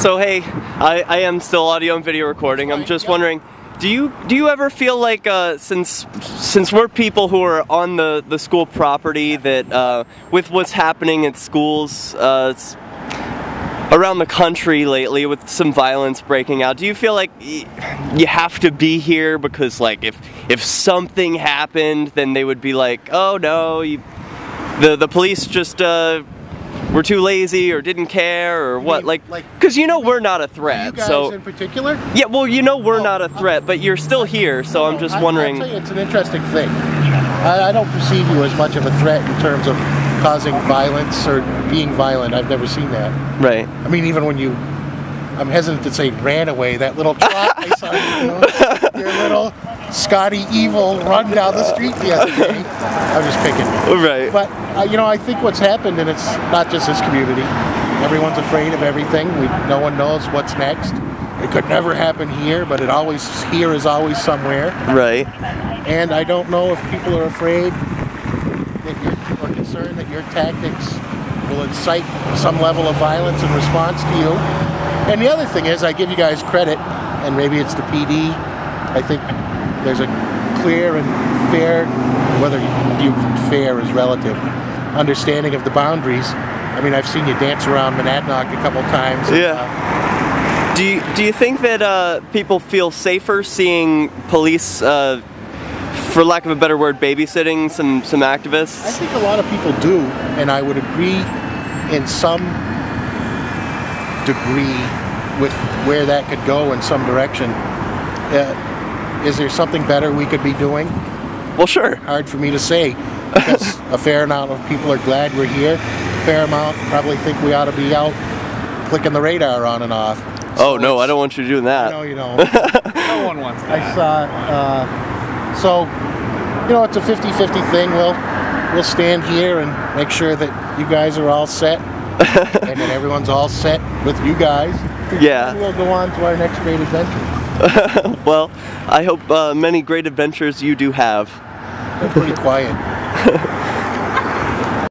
So hey, I, I am still audio and video recording. I'm just wondering, do you do you ever feel like uh, since since we're people who are on the the school property that uh, with what's happening at schools uh, around the country lately with some violence breaking out, do you feel like you have to be here because like if if something happened, then they would be like, oh no, you, the the police just uh, were too lazy or didn't care or what? mean, like, because you know we're not a You threat. guys So in particular? yeah, well you know we're Oh, not a threat, but you're still here. So I'm oh, just I- wondering. I'll tell you, it's an interesting thing. I, I don't perceive you as much of a threat in terms of causing violence or being violent. I've never seen that. Right. I mean, even when you, I'm hesitant to say ran away, that little trot I saw you do, your little Scotty evil run down the street the other day. I'm just picking. Right. But, uh, you know, I think what's happened, and it's not just this community, everyone's afraid of everything. We, no one knows what's next. It could never happen here, but it always, here is always somewhere. Right. And I don't know if people are afraid that you're, or concerned that your tactics will incite some level of violence in response to you. And the other thing is, I give you guys credit, and maybe it's the PD. I think there's a clear and fair, whether you fair is relative, understanding of the boundaries. I mean, I've seen you dance around Monadnock a couple times. Yeah. Do you, do you think that uh, people feel safer seeing police, uh, for lack of a better word, babysitting some, some activists? I think a lot of people do, and I would agree in some degree with where that could go in some direction. Uh, is there something better we could be doing? Well, sure. Hard for me to say, because a fair amount of people are glad we're here. A fair amount probably think we ought to be out clicking the radar on and off. Oh, no, I don't want you doing I that. No, you don't. No one wants I that. saw. Uh, so, you know, it's a 50-50 thing. We'll we'll stand here and make sure that you guys are all set, and that everyone's all set with you guys. And Yeah. we'll go on to our next great adventure. Well, I hope uh, many great adventures you do have. They're pretty quiet.